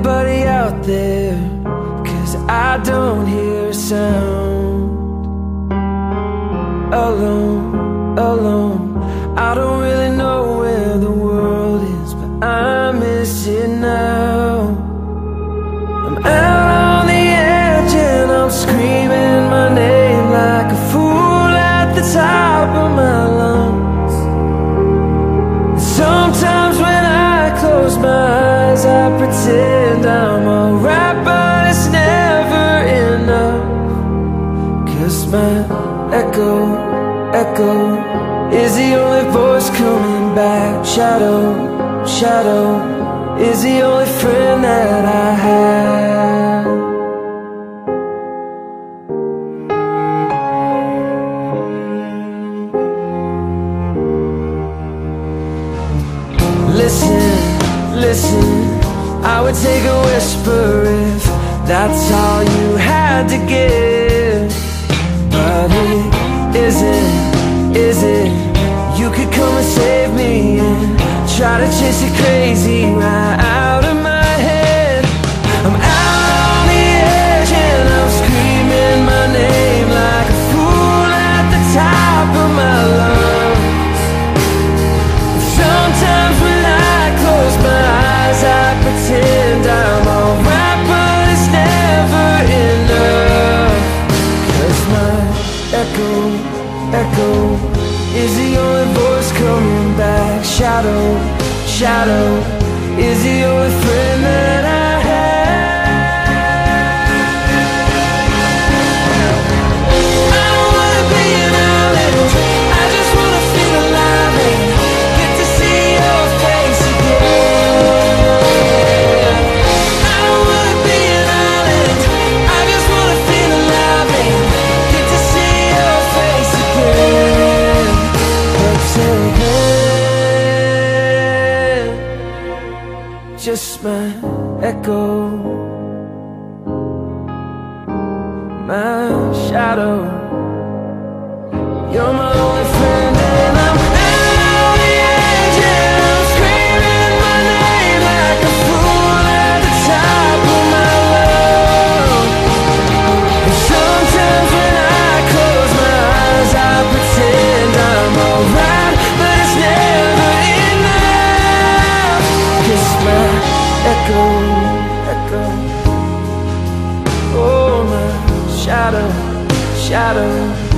anybody out there Cause I don't hear a sound. Alone, alone. I don't really know where the world is But I miss it now I'm out on the edge and I'm screaming my name Like a fool at the top of my lungs. Sometimes when I close my eyes I pretend I'm alright But it's never enough. Cause my echo, echo Is the only voice coming back. Shadow, shadow Is the only friend that I have. Listen, listen I would take a whisper if that's all you had to give but it isn't, is it? You could come and save me and try to chase it crazy right coming back. Shadow, shadow Is the only friend just my echo. My shadow. You're my shadow, shadow